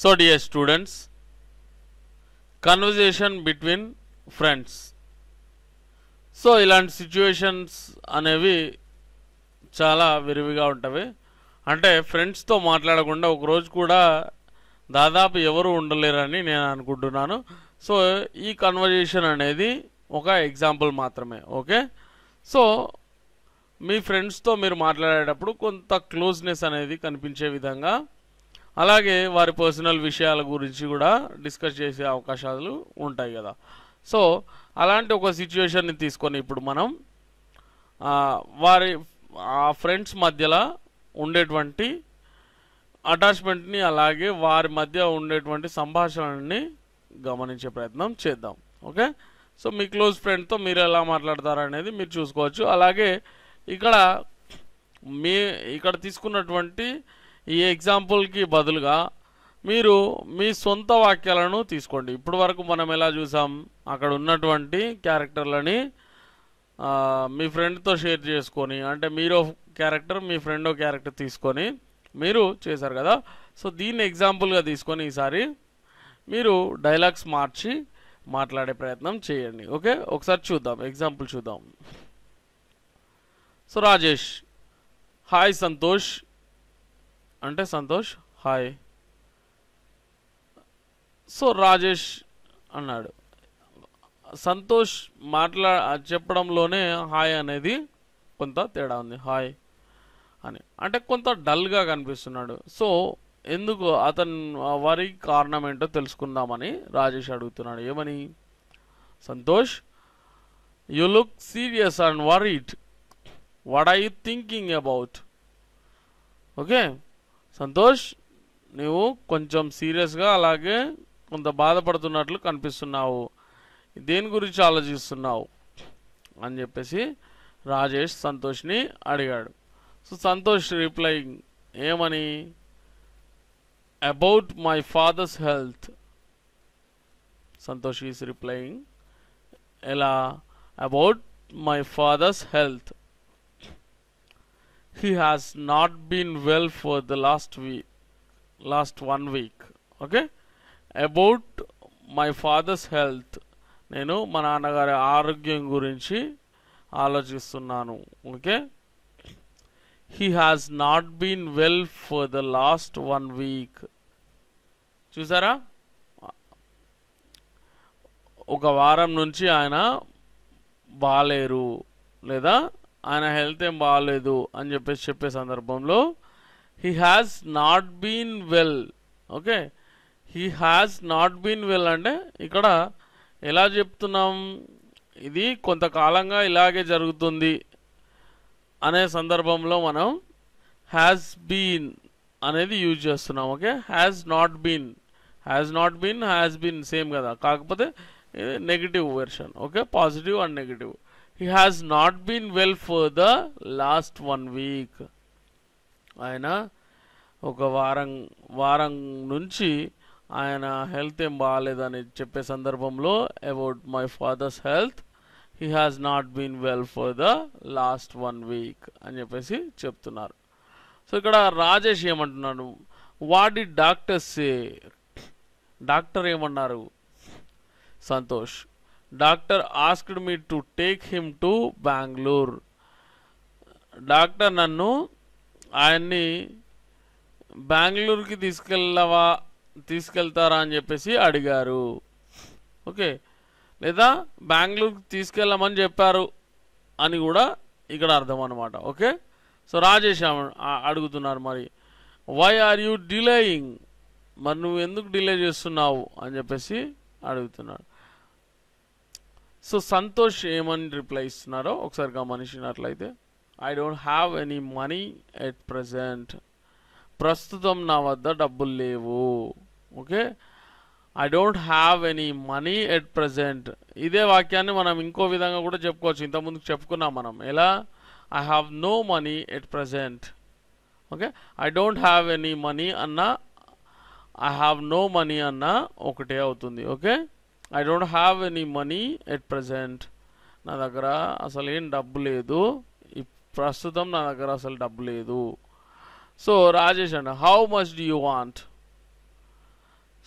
So dear students conversation between friends so ఇలాంటి situations అనేవి చాలా విరివిగా ఉంటవి. అంటే ఫ్రెండ్స్తో మాట్లాడకుండా ఒకరోజు కూడా దాదాపు ఎవరు ఉండలేరని నేను అనుకుంటున్నాను. సో ఈ కన్వర్జేషన్ అనేది ఒక ఎగ్జాంపుల్ మాత్రమే ఓకే సో మీ ఫ్రెండ్స్తో మీరు మాట్లాడేటప్పుడు కొంత క్లోజ్నెస్ అనేది కనిపించే విధంగా అలాగే వారి పర్సనల్ విషయాల గురించి కూడా డిస్కస్ చేసే అవకాశాలు ఉంటాయి కదా. సో అలాంటి ఒక సిచ్యువేషన్ని తీసుకొని ఇప్పుడు మనం వారి ఆ ఫ్రెండ్స్ మధ్యలో ఉండేటువంటి అటాచ్మెంట్ని అలాగే వారి మధ్య ఉండేటువంటి సంభాషణని గమనించే ప్రయత్నం చేద్దాం. ఓకే? సో మీ క్లోజ్ ఫ్రెండ్తో మీరు ఎలా మాట్లాడతారు అనేది మీరు చూసుకోవచ్చు. అలాగే ఇక్కడ మీ ఇక్కడ తీసుకున్నటువంటి ఈ ఎగ్జాంపుల్కి బదులుగా మీరు మీ సొంత వాక్యాలను తీసుకోండి. ఇప్పటి వరకు మనం ఎలా చూసాం? అక్కడ ఉన్నటువంటి క్యారెక్టర్లని మీ ఫ్రెండ్తో షేర్ చేసుకొని అంటే మీరు క్యారెక్టర్ మీ ఫ్రెండ్ క్యారెక్టర్ తీసుకొని మీరు చేశారు కదా? సో దీన్ని ఎగ్జాంపుల్గా తీసుకొని ఈసారి మీరు డైలాగ్స్ మార్చి మాట్లాడే ప్రయత్నం చేయండి. ఓకే? ఒకసారి చూద్దాం. ఎగ్జాంపుల్ చూద్దాం. సో రాజేష్. హాయ్ సంతోష్. అంటే సంతోష్ హాయ్. సో రాజేష్ అన్నాడు. సంతోష్ మాట్లా చెప్పడంలోనే హాయ్ అనేది కొంత తేడా ఉంది. హాయ్ అని. అంటే కొంత డల్గా కనిపిస్తున్నాడు. సో ఎందుకు అతను వారి కారణం ఏంటో తెలుసుకుందామని రాజేష్ అడుగుతున్నాడు. ఏమని? Santosh you look serious and worried what are you thinking about okay? Santosh నువ్వు కొంచెం సీరియస్గా అలాగే కొంత బాధపడుతున్నట్లు కనిపిస్తున్నావు. దేని గురించి ఆలోచిస్తున్నావు? అని చెప్పేసి రాజేష్ సంతోష్ని అడిగాడు. సో సంతోష్ రిప్లై ఏమని? About my father's health. Santosh is replying ఎలా? About my father's health. He has not been well for the last week last one week okay about my father's health నేను మా నాన్నగారి ఆరోగ్యం గురించి ఆలోచిస్తున్నాను. Okay he has not been well for the last one week చూసారా? ఒక వారం నుంచి ఆయన బాగాలేరు లేదా? ఆయన హెల్త్ ఏం బాగాలేదు అని చెప్పేసి చెప్పే సందర్భంలో he has not been well okay? He has not been well అంటే ఇక్కడ ఎలా చెప్తున్నాం? ఇది కొంతకాలంగా ఇలాగే జరుగుతుంది అనే సందర్భంలో మనం హ్యాస్ బీన్ అనేది యూజ్ చేస్తున్నాం. Okay? Has not been has not been has been same కదా. కాకపోతే negative version okay? Positive and negative he has not been well for the last one week ఆయన ఒక వారం వారం నుంచి ఆయన హెల్త్ ఏం బాగాలేదని చెప్పే సందర్భంలో about my father's health he has not been well for the last one week అని చెప్పేసి చెప్తున్నారు. సో ఇక్కడ రాజేష్ ఏమంటున్నాడు? వాడి డి డాక్టర్స్ సే డాక్టర్ ఏమన్నారు? Santosh. Doctor asked me to take him to Bengaluru. Doctor నన్ను ఆయన్ని బెంగళూరుకి తీసుకెళ్ళవా తీసుకెళ్తారా అని చెప్పేసి అడిగారు. ఓకే. లేదా బెంగళూరుకి తీసుకెళ్ళమని చెప్పారు అని కూడా ఇక్కడ అర్థం అనమాట ఓకే? సో రాజేష్ అడుగుతున్నారు మరి వై ఆర్ యూ డిలేయింగ్ మరి నువ్వు ఎందుకు డిలే చేస్తున్నావు అని చెప్పేసి అడుగుతున్నాడు. సో సంతోష్ ఏమని రిప్లై ఇస్తున్నారో? ఒకసారి గమనించినట్లయితే I don't have any money at present ప్రస్తుతం నా వద్ద డబ్బులు లేవు. Okay I don't have any money at present ఇదే వాక్యాన్ని మనం ఇంకో విధంగా కూడా చెప్పుకోవచ్చు. ఇంతకుముందు చెప్పుకున్నాం మనం. ఎలా? I have no money at present okay I don't have any money అన్న ఐ హ్యావ్ నో మనీ అన్న ఒకటే అవుతుంది. Okay I don't have any money at present నా దగ్గర అసలు ఏం డబ్బు లేదు. ప్రస్తుతం నా దగ్గర అసలు డబ్బు లేదు. So Rajesh and how much do you want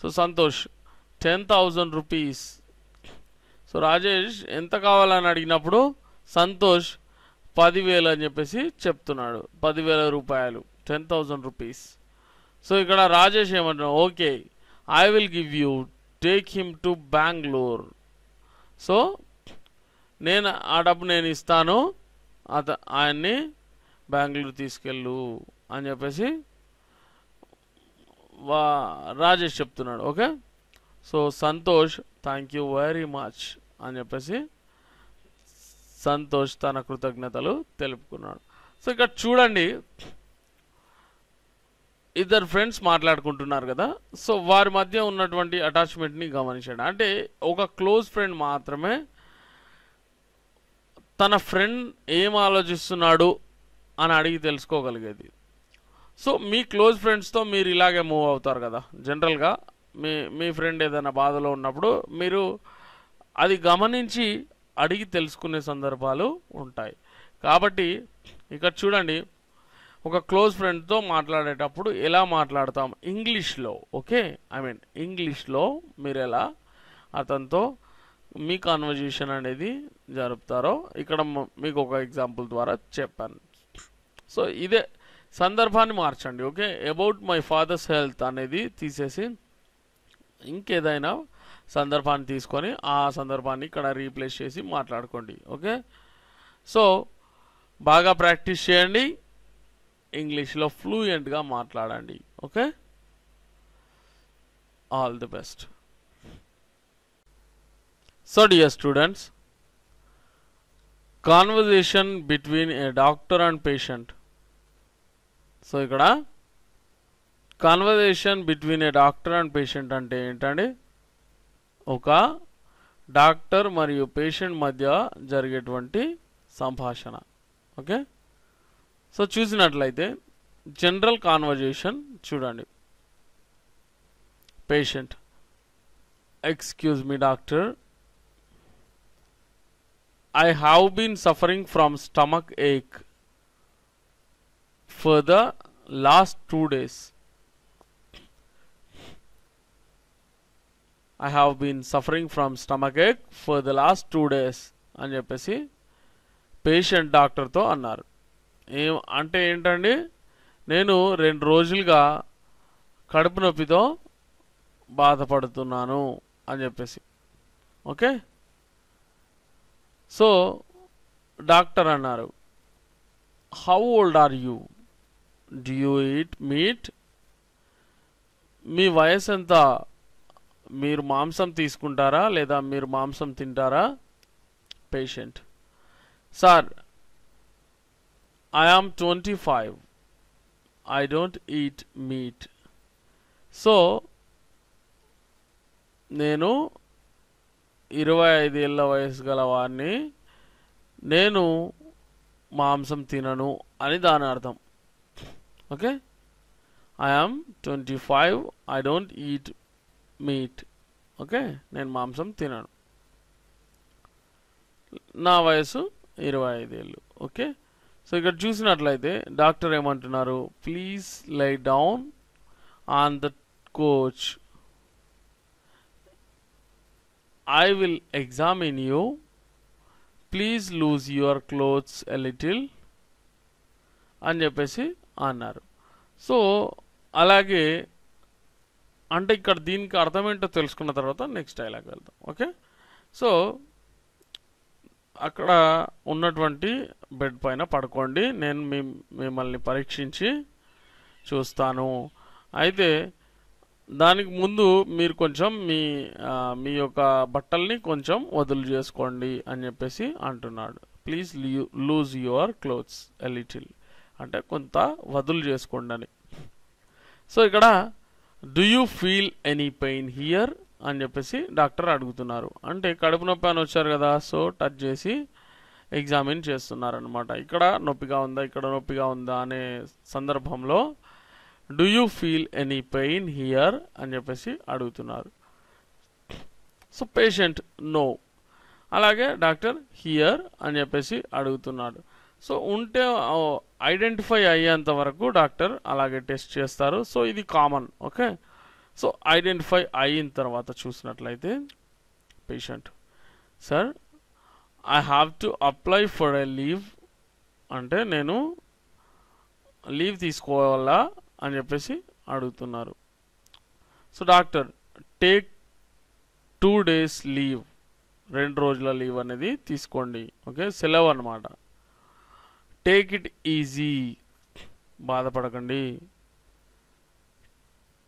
so Santosh ten thousand rupees so Rajesh ఎంత కావాలని అడిగినప్పుడు సంతోష్ పదివేలు అని చెప్పేసి చెప్తున్నాడు. పదివేల రూపాయలు టెన్ థౌజండ్ రూపీస్ సో ఇక్కడ రాజేష్ ఏమంటున్నాడు okay I will give you take him to Bengaluru so నేను ఆ డబ్బు నేను ఇస్తాను అత ఆయన్ని బెంగళూరు తీసుకెళ్ళు అని చెప్పేసి వా రాజేష్ చెప్తున్నాడు okay? So Santosh thank you very much అని చెప్పేసి సంతోష్ తన కృతజ్ఞతలు తెలుపుకున్నాడు. సో ఇక్కడ చూడండి ఇద్దరు ఫ్రెండ్స్ మాట్లాడుకుంటున్నారు కదా. సో వారి మధ్య ఉన్నటువంటి అటాచ్మెంట్ని గమనించాడు. అంటే ఒక క్లోజ్ ఫ్రెండ్ మాత్రమే తన ఫ్రెండ్ ఏం ఆలోచిస్తున్నాడు అని అడిగి తెలుసుకోగలిగేది. సో మీ క్లోజ్ ఫ్రెండ్స్తో మీరు ఇలాగే మూవ్ అవుతారు కదా. జనరల్గా మీ మీ ఫ్రెండ్ ఏదైనా బాధలో ఉన్నప్పుడు మీరు అది గమనించి అడిగి తెలుసుకునే సందర్భాలు ఉంటాయి. కాబట్టి ఇక్కడ చూడండి. ఒక క్లోజ్ ఫ్రెండ్తో మాట్లాడేటప్పుడు ఎలా మాట్లాడతాం? ఇంగ్లీష్లో ఓకే? ఐ మీన్ ఇంగ్లీష్లో మీరు ఎలా అతనితో మీ కాన్వర్జేషన్ అనేది జరుపుతారో ఇక్కడ మీకు ఒక ఎగ్జాంపుల్ ద్వారా చెప్పాను. సో ఇదే సందర్భాన్ని మార్చండి okay? About my father's health అనేది తీసేసి ఇంకేదైనా సందర్భాన్ని తీసుకొని ఆ సందర్భాన్ని ఇక్కడ రీప్లేస్ చేసి మాట్లాడుకోండి ఓకే? సో బాగా ప్రాక్టీస్ చేయండి. ఇంగ్లీష్లో ఫ్లూయెంట్గా మాట్లాడండి. Okay? All the best. So dear students conversation between a doctor and patient so ఇక్కడ conversation between a doctor and patient అంటే ఏంటండి? ఒక డాక్టర్ మరియు పేషెంట్ మధ్య జరిగేటువంటి సంభాషణ. ఓకే? సో చూసినట్లయితే జనరల్ కాన్వర్జేషన్ చూడండి. Patient excuse me doctor I have been suffering from stomach ache for the last two days I have been suffering from stomach ache for the last two days అని చెప్పేసి patient డాక్టర్తో అన్నారు. ఏం అంటే ఏంటండి నేను రెండు రోజులుగా కడుపు నొప్పితో బాధపడుతున్నాను అని చెప్పేసి. ఓకే? సో డాక్టర్ అన్నారు how old are you do you eat meat మీ వయసు ఎంత? మీరు మాంసం తీసుకుంటారా లేదా మీరు మాంసం తింటారా? Patient sir I am twenty five I don't eat meat so నేను ఇరవై ఐదేళ్ళ వయసు గల వారిని నేను మాంసం తినను అని దాని అర్థం. Okay? I am twenty five I don't eat meat okay? నేను మాంసం తినను. నా వయసు ఇరవై ఐదేళ్ళు ఓకే? సో ఇక్కడ చూసినట్లయితే డాక్టర్ ఏమంటున్నారు please lie down on the couch I will examine you please loose your clothes a little అని చెప్పేసి అన్నారు. సో అలాగే అంటే ఇక్కడ దీనికి అర్థం ఏంటో తెలుసుకున్న తర్వాత నెక్స్ట్ డైలాగ్ వెళ్దాం. ఓకే సో అక్కడ ఉన్నటువంటి బెడ్ పైన పడుకోండి. నేను మీ మిమ్మల్ని పరీక్షించి చూస్తాను. అయితే దానికి ముందు మీరు కొంచెం మీ మీ యొక్క బట్టల్ని కొంచెం వదులు చేసుకోండి అని చెప్పేసి అంటున్నాడు. Please loose your clothes a little అంటే కొంత వదులు చేసుకోండి అని. సో ఇక్కడ do you feel any pain here అని చెప్పేసి డాక్టర్ అడుగుతున్నారు. అంటే కడుపు నొప్పి అని వచ్చారు కదా సో టచ్ చేసి ఎగ్జామిన్ చేస్తున్నారు అనమాట ఇక్కడ నొప్పిగా ఉందా ఇక్కడ నొప్పిగా ఉందా అనే సందర్భంలో do you feel any pain here అని చెప్పేసి అడుగుతున్నారు. సో పేషెంట్ నో అలాగే డాక్టర్ హియర్ అని చెప్పేసి అడుగుతున్నాడు. సో ఉంటే ఐడెంటిఫై అయ్యేంత వరకు డాక్టర్ అలాగే టెస్ట్ చేస్తారు. సో ఇది కామన్ ఓకే? సో ఐడెంటిఫై అయిన తర్వాత చూసినట్లయితే patient sir I have to apply for a leave అంటే నేను లీవ్ తీసుకోవాలా? అని చెప్పేసి అడుగుతున్నారు. So doctor take two days leave రెండు రోజుల లీవ్ అనేది తీసుకోండి. ఓకే సెలవు అనమాట టేక్ ఇట్ ఈజీ బాధపడకండి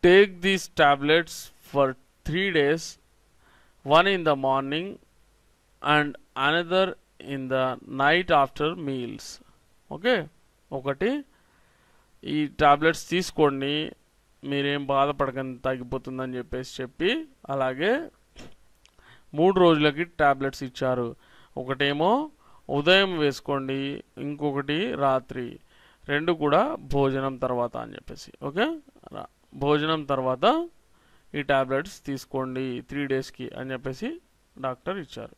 take these tablets for three days one in the morning and another in the night after meals okay ఒకటి. ఈ టాబ్లెట్స్ తీసుకోండి. మీరేం బాధపడకండి తగ్గిపోతుందని చెప్పేసి చెప్పి అలాగే మూడు రోజులకి టాబ్లెట్స్ ఇచ్చారు. ఒకటేమో ఉదయం వేసుకోండి ఇంకొకటి రాత్రి. రెండు కూడా భోజనం తర్వాత అని చెప్పేసి. ఓకే? భోజనం తర్వాత ఈ టాబ్లెట్స్ తీసుకోండి త్రీ డేస్కి అని చెప్పేసి డాక్టర్ ఇచ్చారు.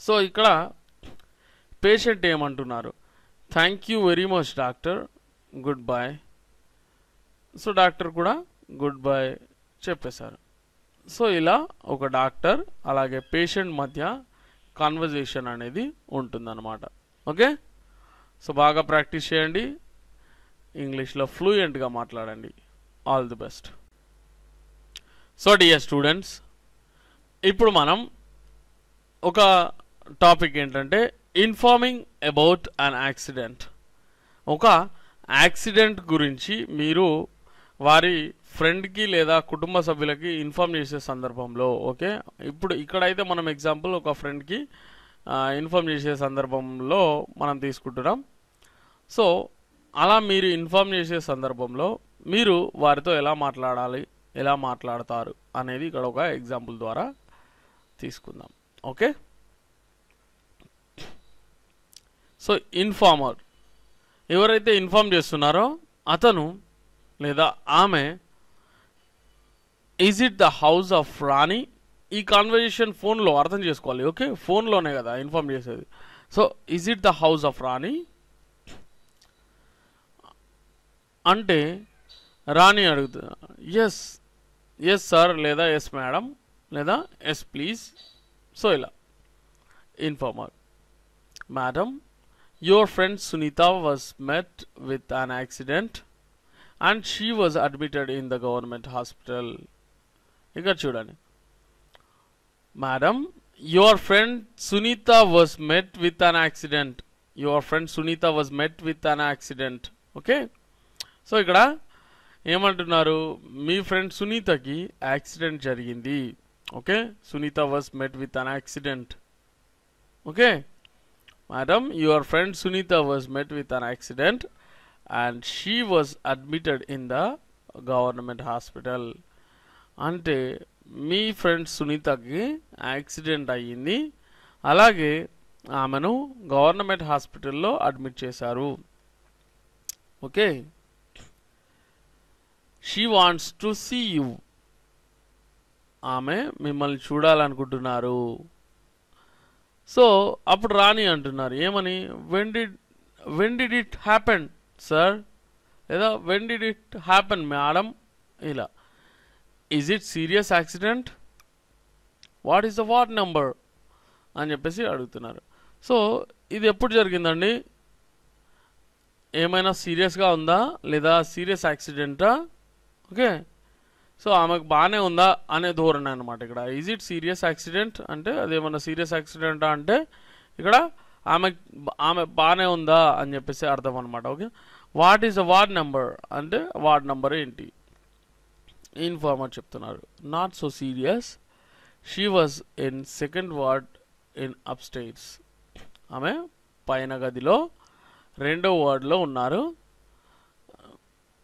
సో ఇక్కడ పేషెంట్ ఏమంటున్నారు? Thank you very much doctor. Good bye so doctor కూడా గుడ్ బాయ్ చెప్పేశారు. సో ఇలా ఒక డాక్టర్ అలాగే పేషెంట్ మధ్య కాన్వర్జేషన్ అనేది ఉంటుందన్నమాట. ఓకే? సో బాగా ప్రాక్టీస్ చేయండి. ఇంగ్లీష్లో ఫ్లూయెంట్గా మాట్లాడండి. All the best so dear students ఇప్పుడు మనం ఒక టాపిక్ ఏంటంటే ఇన్ఫార్మింగ్ అబౌట్ అన్ యాక్సిడెంట్ ఒక యాక్సిడెంట్ గురించి మీరు వారి ఫ్రెండ్కి లేదా కుటుంబ సభ్యులకి ఇన్ఫార్మ్ చేసే సందర్భంలో ఓకే? ఇప్పుడు ఇక్కడైతే మనం ఎగ్జాంపుల్ ఒక ఫ్రెండ్కి ఇన్ఫార్మ్ చేసే సందర్భంలో మనం తీసుకుంటున్నాం. సో అలా మీరు ఇన్ఫార్మ్ చేసే సందర్భంలో మీరు వారితో ఎలా మాట్లాడాలి ఎలా మాట్లాడతారు అనేది ఇక్కడ ఒక ఎగ్జాంపుల్ ద్వారా తీసుకుందాం. ఓకే? So informer. ఎవరైతే ఇన్ఫార్మ్ చేస్తున్నారో అతను లేదా ఆమె is it the house of Rani ఈ కాన్వర్జేషన్ ఫోన్లో అర్థం చేసుకోవాలి ఓకే? ఫోన్లోనే కదా ఇన్ఫార్మ్ చేసేది. So is it the house of Rani అంటే రాణి అడుగుతుంది ఎస్ ఎస్ సార్ లేదా ఎస్ మేడం లేదా ఎస్ ప్లీజ్ సో ఇలా informer madam your friend Sunitha was met with an accident and she was admitted in the government hospital ఇక్కడ చూడండి. Madam your friend Sunitha was met with an accident your friend Sunitha was met with an accident okay so ఇక్కడ ఏమంటున్నారు మీ friend సునీతకి accident జరిగింది. Okay? Sunitha was met with an accident okay? Madam your friend Sunitha was met with an accident and she was admitted in the government hospital అంటే మీ friend సునీతకి accident అయ్యింది. అలాగే ఆమెను గవర్నమెంట్ హాస్పిటల్లో అడ్మిట్ చేశారు. Okay? She wants to see you ఆమె మిమ్మల్ని చూడాలనుకుంటున్నారు. సో అప్పుడు రాణి అంటున్నారు. ఏమని? When did when did it happen sir లేదా when did it happen madam ఇలా. Is it serious accident what is the ward number అని చెప్పేసి అడుగుతున్నారు. సో ఇది ఎప్పుడు జరిగిందండి? ఏమైనా సీరియస్గా ఉందా? లేదా సీరియస్ యాక్సిడెంటా ఓకే? సో ఆమెకు బాగానే ఉందా అనే ధోరణి అనమాట ఇక్కడ. ఈజ్ ఇట్ సీరియస్ యాక్సిడెంట్ అంటే అదేమన్నా సీరియస్ యాక్సిడెంటా అంటే ఇక్కడ ఆమె ఆమె బాగానే ఉందా అని చెప్పేసి అర్థం అనమాట okay? What is the ward number అంటే వార్డ్ నెంబర్ ఏంటి? ఇన్ఫార్మర్ చెప్తున్నారు. Not so serious she was in second ward in upstairs ఆమె పైన గదిలో రెండో వార్డులో ఉన్నారు.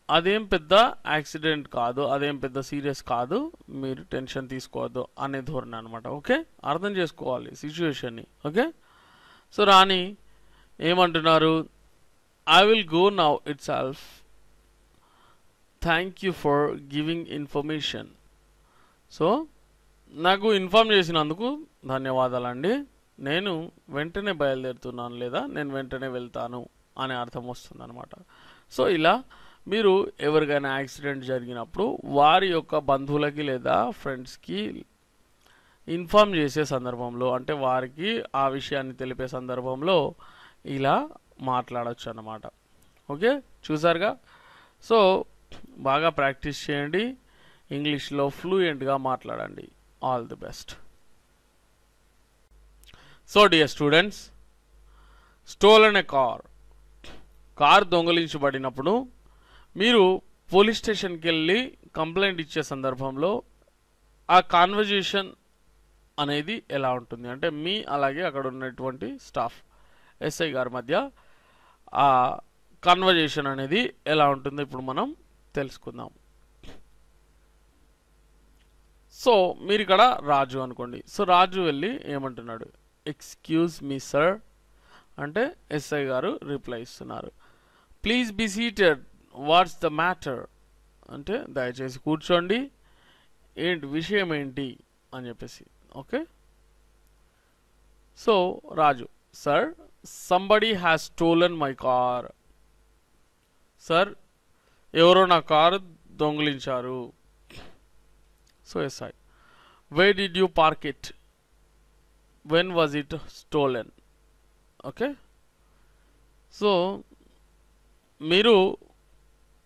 అదేం పెద్ద యాక్సిడెంట్ కాదు అదేం పెద్ద సీరియస్ కాదు మీరు టెన్షన్ తీసుకోవద్దు అనే ధోరణి అనమాట ఓకే? అర్థం చేసుకోవాలి సిచ్యువేషన్ని ఓకే? సో రాణి ఏమంటున్నారు? I will go now itself thank you for giving information so నాకు ఇన్ఫామ్ చేసినందుకు ధన్యవాదాలండి. నేను వెంటనే బయలుదేరుతున్నాను లేదా నేను వెంటనే వెళ్తాను అనే అర్థం వస్తుంది అనమాట సో ఇలా మీరు ఎవరికైనా యాక్సిడెంట్ జరిగినప్పుడు వారి యొక్క బంధువులకి లేదా ఫ్రెండ్స్కి ఇన్ఫామ్ చేసే సందర్భంలో అంటే వారికి ఆ విషయాన్ని తెలిపే సందర్భంలో ఇలా మాట్లాడచ్చు అన్నమాట ఓకే? చూసారుగా? సో బాగా ప్రాక్టీస్ చేయండి. ఇంగ్లీష్లో ఫ్లూయెంట్గా మాట్లాడండి. All the best. So dear students stolen a car. Car దొంగిలించబడినప్పుడు మీరు పోలీస్ స్టేషన్కి వెళ్ళి కంప్లైంట్ ఇచ్చే సందర్భంలో ఆ కాన్వర్జేషన్ అనేది ఎలా ఉంటుంది? అంటే మీ అలాగే అక్కడ ఉన్నటువంటి స్టాఫ్ ఎస్ఐ గారి మధ్య ఆ కన్వర్జేషన్ అనేది ఎలా ఉంటుందో ఇప్పుడు మనం తెలుసుకుందాం. సో మీరు ఇక్కడ రాజు అనుకోండి. సో రాజు వెళ్ళి ఏమంటున్నాడు? ఎక్స్క్యూజ్ మీ సర్ అంటే ఎస్ఐ గారు రిప్లై ఇస్తున్నారు. Please be seated what's the matter? అంటే దయచేసి కూర్చోండి. ఏంటి విషయం ఏంటి? అని చెప్పేసి. Okay? So Raju sir somebody has stolen my car sir ఎవరో నా car దొంగిలించారు. So S I where did you park it when was it stolen okay? So మీరు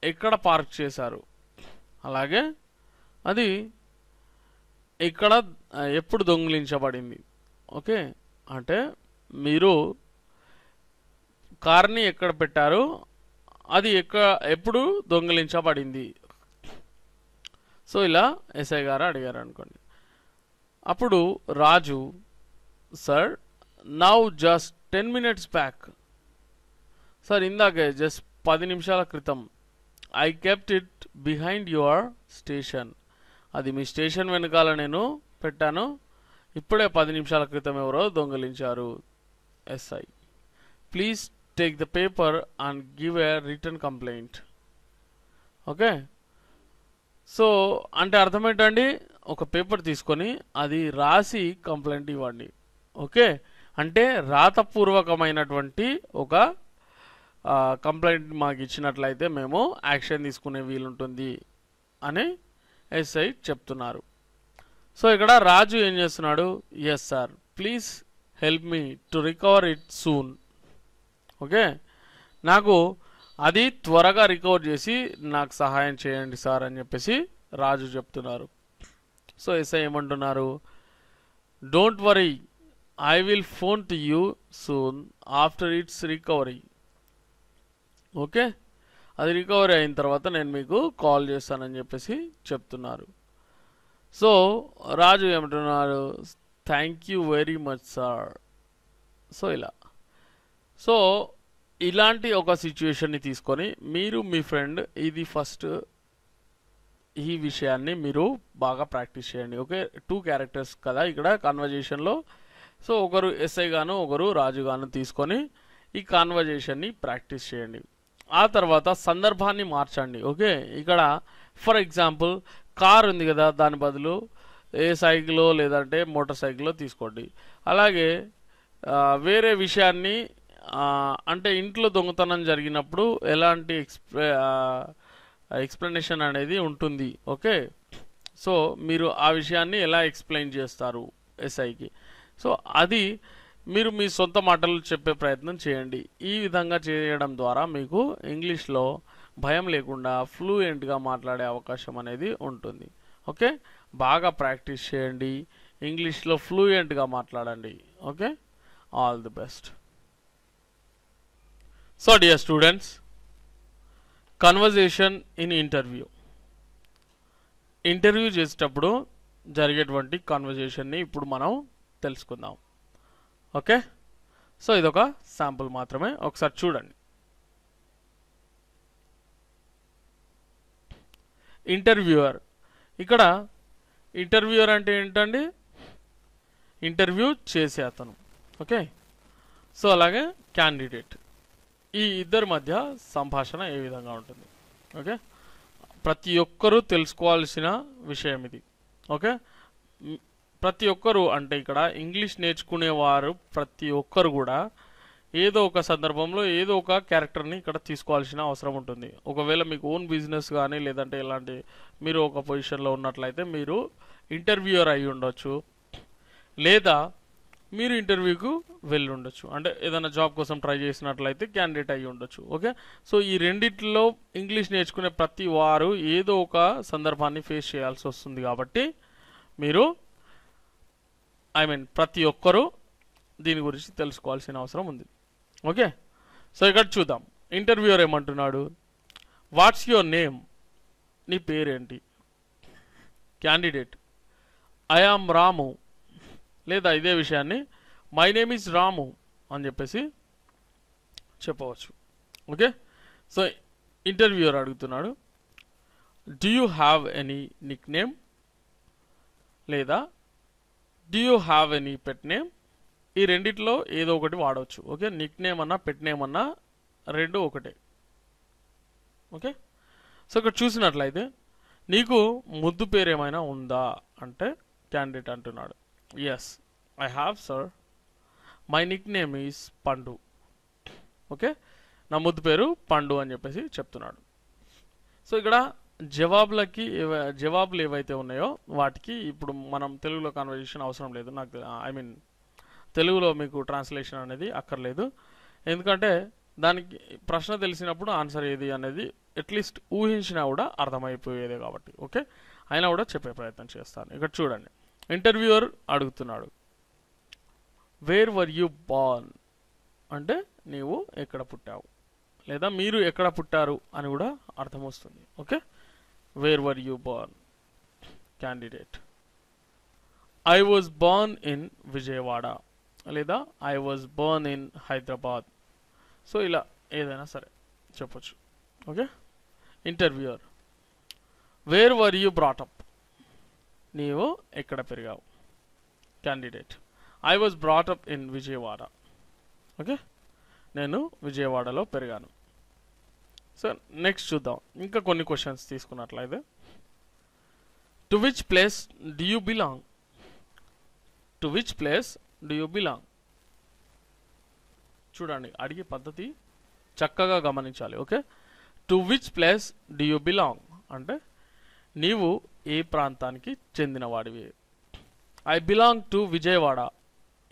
ఎక్కడ పార్క్ చేశారు? అలాగే అది ఇక్కడ ఎప్పుడు దొంగిలించబడింది? ఓకే? అంటే మీరు కార్ని ఎక్కడ పెట్టారు? అది ఎక్కడ ఎప్పుడు దొంగిలించబడింది? సో ఇలా ఎస్ఐ గారు అడిగారు అనుకోండి. అప్పుడు Raju sir now just ten minutes back. Sir ఇందాకే జస్ట్ పది నిమిషాల క్రితం I kept it behind your station అది మీ స్టేషన్ వెనకాల నేను పెట్టాను. ఇప్పుడే పది నిమిషాల క్రితం ఎవరో దొంగలించారు. SI please take the paper and give a written complaint okay so అంటే అర్థం ఏంటండి? ఒక పేపర్ తీసుకొని అది రాసి కంప్లైంట్ ఇవ్వండి. ఓకే అంటే రాతపూర్వకమైనటువంటి ఒక కంప్లైంట్ మాకు ఇచ్చినట్లయితే మేము యాక్షన్ తీసుకునే వీలుంటుంది అని ఎస్ఐ చెప్తున్నారు. సో ఇక్కడ రాజు ఏం చేస్తున్నాడు? Yes sir please help me to recover it soon okay నాకు అది త్వరగా రికవర్ చేసి నాకు సహాయం చేయండి సార్ అని చెప్పేసి రాజు చెప్తున్నారు. సో ఎస్ఐ ఏమంటున్నారు? Don't worry I will phone to you soon after its recovery okay? అది రికవరీ అయిన తర్వాత నేను మీకు కాల్ చేస్తానని చెప్పేసి చెప్తున్నారు. సో రాజు ఏమంటున్నారు thank you very much sir so ఇలా. సో ఇలాంటి ఒక సిచ్యువేషన్ని తీసుకొని మీరు మీ ఫ్రెండ్ ఇది ఫస్ట్ ఈ విషయాన్ని మీరు బాగా ప్రాక్టీస్ చేయండి. ఓకే? టూ క్యారెక్టర్స్ కదా ఇక్కడ కాన్వర్జేషన్లో. సో ఒకరు ఎస్ఐ గాను ఒకరు రాజు గాను తీసుకొని ఈ కాన్వర్జేషన్ని ప్రాక్టీస్ చేయండి. ఆ తర్వాత సందర్భాన్ని మార్చండి ఓకే? ఇక్కడ ఫర్ ఎగ్జాంపుల్ కార్ ఉంది కదా దాని బదులు ఏ సైకిలో లేదంటే మోటార్ సైకిల్లో తీసుకోండి. అలాగే వేరే విషయాన్ని అంటే ఇంట్లో దొంగతనం జరిగినప్పుడు ఎలాంటి ఎక్స్ప్లే ఎక్స్ప్లెనేషన్ అనేది ఉంటుంది ఓకే? సో మీరు ఆ విషయాన్ని ఎలా ఎక్స్ప్లెయిన్ చేస్తారు ఎస్ఐకి సో అది మీరు మీ సొంత మాటలు చెప్పే ప్రయత్నం చేయండి. ఈ విధంగా చేయడం ద్వారా మీకు ఇంగ్లీష్లో భయం లేకుండా ఫ్లూయెంట్గా మాట్లాడే అవకాశం అనేది ఉంటుంది. ఓకే? బాగా ప్రాక్టీస్ చేయండి. ఇంగ్లీష్లో ఫ్లూయెంట్గా మాట్లాడండి. Okay? All the best. So dear students conversation in interview interview చేసేటప్పుడు జరిగేటువంటి కాన్వర్జేషన్ని ఇప్పుడు మనం తెలుసుకుందాం. ఓకే? సో ఇదొక శాంపుల్ మాత్రమే. ఒకసారి చూడండి. ఇంటర్వ్యూయర్. ఇక్కడ ఇంటర్వ్యూయర్ అంటే ఏంటండి? ఇంటర్వ్యూ చేసే అతను. ఓకే? సో అలాగే క్యాండిడేట్. ఈ ఇద్దరి మధ్య సంభాషణ ఏ విధంగా ఉంటుంది? ఓకే? ప్రతి ఒక్కరూ తెలుసుకోవాల్సిన విషయం ఇది. ఓకే? ప్రతి ఒక్కరు అంటే ఇక్కడ ఇంగ్లీష్ నేర్చుకునేవారు ప్రతి ఒక్కరు కూడా ఏదో ఒక సందర్భంలో ఏదో ఒక క్యారెక్టర్ని ఇక్కడ తీసుకోవాల్సిన అవసరం ఉంటుంది. ఒకవేళ మీకు ఓన్ బిజినెస్ కానీ లేదంటే ఇలాంటి మీరు ఒక పొజిషన్లో ఉన్నట్లయితే మీరు ఇంటర్వ్యూయర్ అయి ఉండొచ్చు. లేదా మీరు ఇంటర్వ్యూకు వెళ్ళి ఉండొచ్చు. అంటే ఏదైనా జాబ్ కోసం ట్రై చేసినట్లయితే క్యాండిడేట్ అయ్యి ఉండొచ్చు. ఓకే? సో ఈ రెండిట్లో ఇంగ్లీష్ నేర్చుకునే ప్రతి వారు ఏదో ఒక సందర్భాన్ని ఫేస్ చేయాల్సి వస్తుంది కాబట్టి మీరు ఐ మీన్ ప్రతి ఒక్కరూ దీని గురించి తెలుసుకోవాల్సిన అవసరం ఉంది. ఓకే సో ఇక్కడ చూద్దాం. ఇంటర్వ్యూయర్ ఏమంటున్నాడు? వాట్స్ యువర్ నేమ్ నీ పేరేంటి? క్యాండిడేట్ ఐ ఆమ్ రాము లేదా ఇదే విషయాన్ని మై నేమ్ ఈజ్ రాము అని చెప్పేసి చెప్పవచ్చు. ఓకే సో ఇంటర్వ్యూయర్ అడుగుతున్నాడు. Do you have any nickname లేదా do you have any pet name ఈ రెండిట్లో ఏదో ఒకటి వాడవచ్చు ఓకే? నిక్ నేమ్ అన్నా పెట్ నేమ్ అన్నా రెండు ఒకటే. ఓకే? సో ఇక్కడ చూసినట్లయితే నీకు ముద్దు పేరు ఏమైనా ఉందా అంటే క్యాండిడేట్ అంటున్నాడు. Yes I have sir my nickname is Pandu okay? నా ముద్దు పేరు పండు అని చెప్పేసి చెప్తున్నాడు. సో ఇక్కడ జవాబులకి జవాబులు ఏవైతే ఉన్నాయో వాటికి ఇప్పుడు మనం తెలుగులో కన్వర్జేషన్ అవసరం లేదు. నాకు ఐ మీన్ తెలుగులో మీకు ట్రాన్స్లేషన్ అనేది అక్కర్లేదు. ఎందుకంటే దానికి ప్రశ్న తెలిసినప్పుడు ఆన్సర్ ఏది అనేది అట్లీస్ట్ ఊహించినా కూడా అర్థమైపోయేదే కాబట్టి ఓకే? అయినా కూడా చెప్పే ప్రయత్నం చేస్తాను. ఇక్కడ చూడండి. ఇంటర్వ్యూయర్ అడుగుతున్నాడు. వేర్ వర్ యూ బార్న్ అంటే నీవు ఎక్కడ పుట్టావు? లేదా మీరు ఎక్కడ పుట్టారు అని కూడా అర్థం వస్తుంది okay? Where were you born candidate I was born in Vijayawada లేదా I was born in Hyderabad so ఇలా ఏదైనా సరే చెప్పొచ్చు. Okay interviewer where were you brought up నీవు ఎక్కడ పెరిగావు? Candidate I was brought up in Vijayawada okay నేను విజయవాడలో పెరిగాను. సో నెక్స్ట్ చూద్దాం. ఇంకా కొన్ని క్వశ్చన్స్ తీసుకున్నట్లయితే. To which place do you belong to which place do you belong చూడండి అడిగే పద్ధతి చక్కగా గమనించాలి okay? To which place do you belong అంటే నీవు ఏ ప్రాంతానికి చెందినవాడివి? I belong to Vijayawada.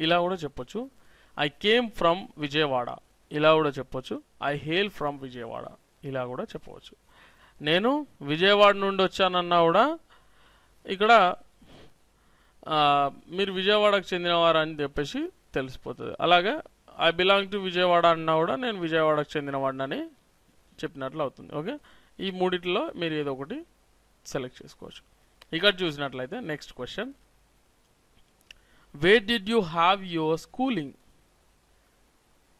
ఇలా కూడా చెప్పొచ్చు. I came from Vijayawada. ఇలా కూడా చెప్పొచ్చు. I hail from Vijayawada. ఇలా కూడా చెప్పవచ్చు. నేను విజయవాడ నుండి వచ్చానన్నా కూడా ఇక్కడ మీరు విజయవాడకు చెందినవారు అని చెప్పేసి తెలిసిపోతుంది. అలాగే ఐ బిలాంగ్ టు విజయవాడ అన్నా కూడా నేను విజయవాడకు చెందినవాడినని చెప్పినట్లు అవుతుంది. ఓకే? ఈ మూడిట్లో మీరు ఏదో ఒకటి సెలెక్ట్ చేసుకోవచ్చు. ఇక్కడ చూసినట్లయితే next question. Where did you have your schooling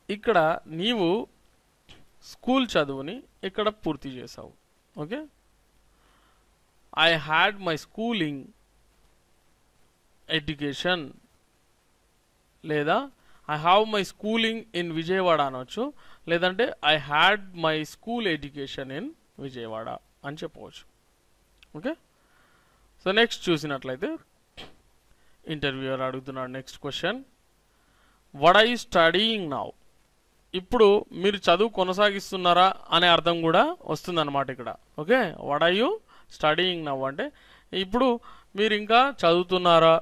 ఇక్కడ నీవు స్కూల్ చదువుని ఇక్కడ పూర్తి చేసావు okay? I had my schooling education లేదా I have my schooling in Vijayawada అనవచ్చు లేదంటే I had my school education in Vijayawada అని చెప్పవచ్చు. ఓకే? సో నెక్స్ట్ చూసినట్లయితే ఇంటర్వ్యూయర్ అడుగుతున్నాడు next question what I studying now ఇప్పుడు మీరు చదువు కొనసాగిస్తున్నారా అనే అర్థం కూడా వస్తుందన్నమాట ఇక్కడ. Okay? What I you studying now అంటే ఇప్పుడు మీరు ఇంకా చదువుతున్నారా?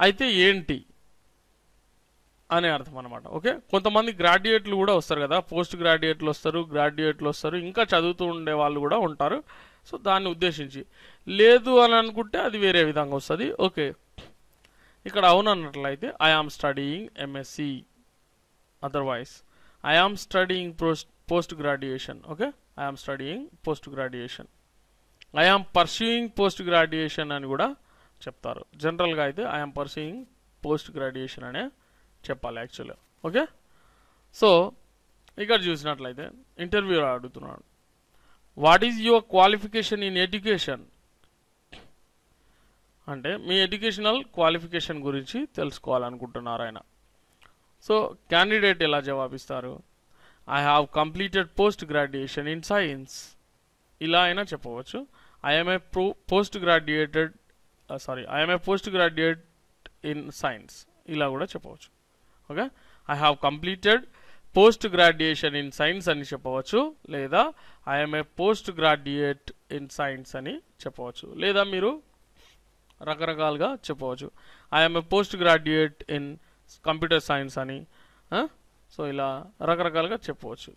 అయితే ఏంటి? అనే అర్థం అనమాట ఓకే? కొంతమంది గ్రాడ్యుయేట్లు కూడా వస్తారు కదా? పోస్ట్ గ్రాడ్యుయేట్లు వస్తారు గ్రాడ్యుయేట్లు వస్తారు ఇంకా చదువుతూ ఉండే వాళ్ళు కూడా ఉంటారు. సో దాన్ని ఉద్దేశించి. లేదు అని అనుకుంటే అది వేరే విధంగా వస్తుంది. ఓకే? ఇక్కడ అవునన్నట్లయితే I am studying MSc otherwise I am studying post post graduation okay I am studying post graduation I am pursuing post graduation అని కూడా చెప్తారు. జనరల్గా అయితే I am pursuing post graduation అనే చెప్పాలి యాక్చువల్గా ఓకే సో ఇక్కడ చూసినట్లయితే ఇంటర్వ్యూ అడుగుతున్నాడు. What is your qualification in education అంటే మీ ఎడ్యుకేషనల్ క్వాలిఫికేషన్ గురించి తెలుసుకోవాలనుకుంటున్నారు ఆయన. సో క్యాండిడేట్ ఎలా జవాబిస్తారు? I have completed post graduation in science ఇలా అయినా చెప్పవచ్చు. I'm a pro post graduated sorry I'm a post graduate in science ఇలా కూడా చెప్పవచ్చు. Okay I have completed post graduation in science అని చెప్పవచ్చు. లేదా I'm a post graduate in science అని చెప్పవచ్చు. లేదా మీరు రకరకాలుగా చెప్పవచ్చు. I'm a post graduate in computer science అని సో ఇలా రకరకాలుగా చెప్పవచ్చు.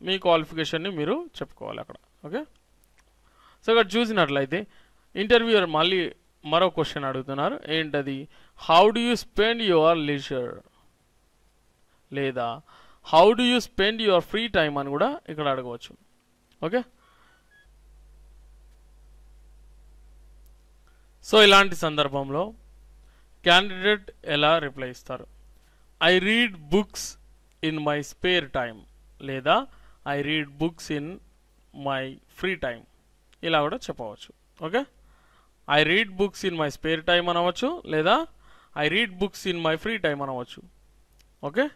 మీ క్వాలిఫికేషన్ని మీరు చెప్పుకోవాలి అక్కడ ఓకే? సో ఇక్కడ చూసినట్లయితే ఇంటర్వ్యూయర్ మళ్ళీ మరో క్వశ్చన్ అడుగుతున్నారు. ఏంటది? How do you spend your leisure లేదా how do you spend your free time అని కూడా ఇక్కడ అడగవచ్చు ఓకే? సో ఇలాంటి సందర్భంలో క్యాండిడేట్ ఎలా రిప్లై ఇస్తారు? I read books in my spare time లేదా I read books in my free time ఇలా కూడా చెప్పవచ్చు. Okay? I read books in my spare time అనవచ్చు లేదా I read books in my free time అనవచ్చు. Okay?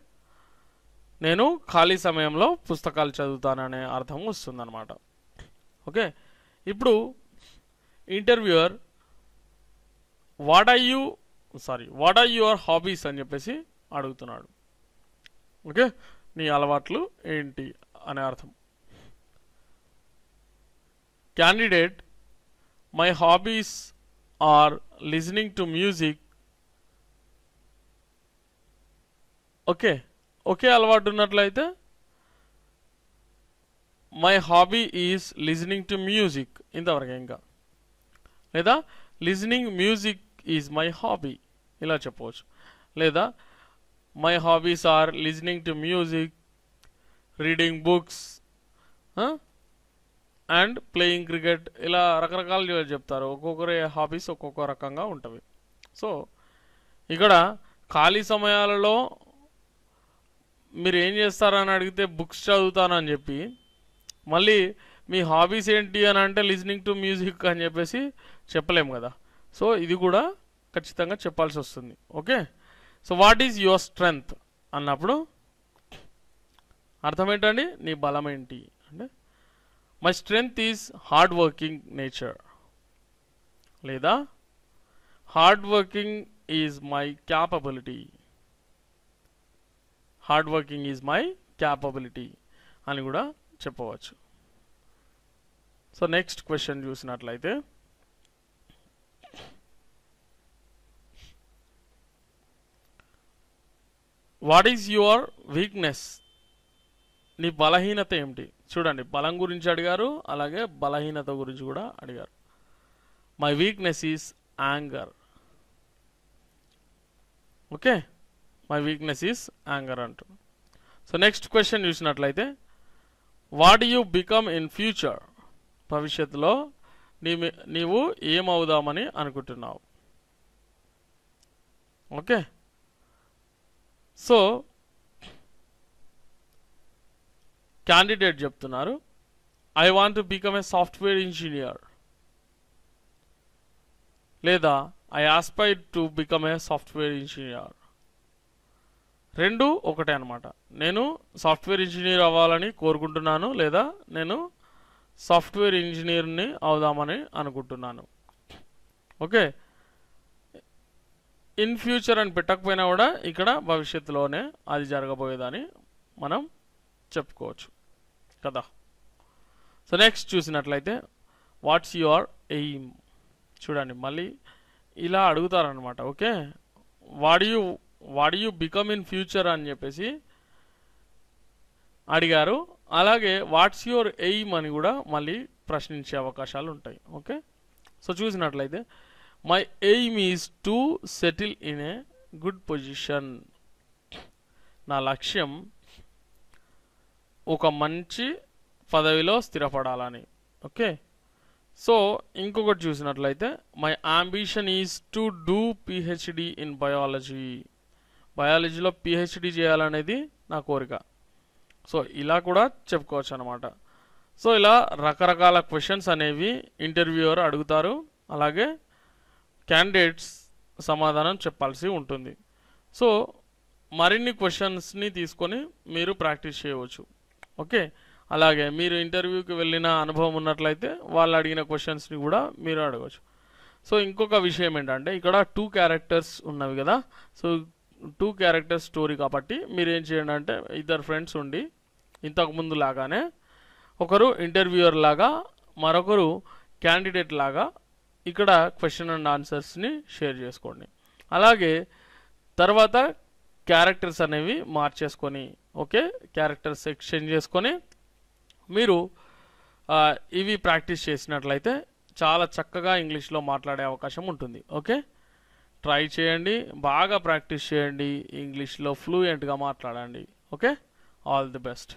నేను ఖాళీ సమయంలో పుస్తకాలు చదువుతాననే అర్థం వస్తుందన్నమాట. ఓకే? ఇప్పుడు interviewer what are you sorry what are your hobbies అని చెప్పేసి అడుగుతున్నాడు. ఓకే నీ అలవాట్లు ఏంటి అనే అర్థం. Candidate my hobbies are listening to music okay ఒకే అలవాటు ఉన్నట్లయితే my hobby is listening to music ఇంతవరకు ఇంకా. లేదా listening music is my hobby ఇలా చెప్పవచ్చు. లేదా my hobbies are listening to music reading books and playing cricket ఇలా రకరకాలు చెప్తారు. ఒక్కొక్కరి హాబీస్ ఒక్కొక్క రకంగా ఉంటవి. సో ఇక్కడ ఖాళీ సమయాలలో మీరు ఏం చేస్తారని అడిగితే బుక్స్ చదువుతానని చెప్పి మళ్ళీ మీ హాబీస్ ఏంటి అని అంటే లిజనింగ్ టు మ్యూజిక్ అని చెప్పేసి చెప్పలేము కదా. సో ఇది కూడా ఖచ్చితంగా చెప్పాల్సి వస్తుంది. Okay? So what is your strength? అన్నప్పుడు అర్థం ఏంటండి నీ బలం ఏంటి? అంటే my strength is hard working nature. లేదా hard working is my capability. Hard working is my capability అని కూడా చెప్పవచ్చు. సో నెక్స్ట్ క్వశ్చన్ చూసినట్లయితే వాట్ ఈజ్ యువర్ వీక్నెస్ నీ బలహీనత ఏమిటి? చూడండి బలం గురించి అడిగారు అలాగే బలహీనత గురించి కూడా అడిగారు. My weakness is anger okay my weakness is anger అంటూ సో నెక్స్ట్ క్వశ్చన్ చూసినట్లయితే what you become in future భవిష్యత్తులో నీ నీవు ఏమవుదామని అనుకుంటున్నావు? ఓకే సో క్యాండిడేట్ చెప్తున్నారు. I want to become a software engineer లేదా I aspire to become a software engineer రెండు ఒకటే అనమాట నేను సాఫ్ట్వేర్ ఇంజనీర్ అవ్వాలని కోరుకుంటున్నాను లేదా నేను సాఫ్ట్వేర్ ఇంజనీర్ని అవుదామని అనుకుంటున్నాను. ఓకే? ఇన్ ఫ్యూచర్ అని పెట్టకపోయినా కూడా ఇక్కడ భవిష్యత్తులోనే అది జరగబోయేదని మనం చెప్పుకోవచ్చు. కదా? సో నెక్స్ట్ చూసినట్లయితే వాట్స్ యువర్ ఎయిమ్ చూడండి మళ్ళీ ఇలా అడుగుతారనమాట okay? What do you what do you become in future అని చెప్పేసి అడిగారు. అలాగే వాట్స్ యువర్ ఎయిమ్ అని కూడా మళ్ళీ ప్రశ్నించే అవకాశాలు ఉంటాయి ఓకే? సో చూసినట్లయితే my aim is to settle in a good position నా లక్ష్యం ఒక మంచి పదవిలో స్థిరపడాలని. ఓకే? సో ఇంకొకటి చూసినట్లయితే my ambition is to do PhD in biology బయాలజీలో PhD చేయాలనేది నా కోరిక. సో ఇలా కూడా చెప్పుకోవచ్చు అనమాట సో ఇలా రకరకాల క్వశ్చన్స్ అనేవి ఇంటర్వ్యూయర్ అడుగుతారు. అలాగే క్యాండిడేట్స్ సమాధానం చెప్పాల్సి ఉంటుంది. సో మరిన్ని క్వశ్చన్స్ని తీసుకొని మీరు ప్రాక్టీస్ చేయవచ్చు. ఓకే? అలాగే మీరు ఇంటర్వ్యూకి వెళ్ళిన అనుభవం ఉన్నట్లయితే వాళ్ళు అడిగిన క్వశ్చన్స్ని కూడా మీరు అడగవచ్చు సో ఇంకొక విషయం ఏంటంటే ఇక్కడ టూ క్యారెక్టర్స్ ఉన్నవి కదా? సో టూ క్యారెక్టర్ స్టోరీ కాబట్టి మీరు ఏం చేయండి అంటే ఇద్దరు ఫ్రెండ్స్ ఉండి ఇంతకుముందు లాగానే ఒకరు ఇంటర్వ్యూయర్ లాగా మరొకరు క్యాండిడేట్ లాగా ఇక్కడ క్వశ్చన్ అండ్ ఆన్సర్స్ని షేర్ చేసుకోండి. అలాగే తర్వాత క్యారెక్టర్స్ అనేవి మార్చేసుకొని ఓకే క్యారెక్టర్స్ ఎక్స్చేంజ్ చేసుకొని మీరు ఇవి ప్రాక్టీస్ చేసినట్లయితే చాలా చక్కగా ఇంగ్లీష్లో మాట్లాడే అవకాశం ఉంటుంది ఓకే ట్రై చేయండి బాగా ప్రాక్టీస్ చేయండి ఇంగ్లీష్లో ఫ్లూయెంట్గా మాట్లాడండి ఓకే ఆల్ ది బెస్ట్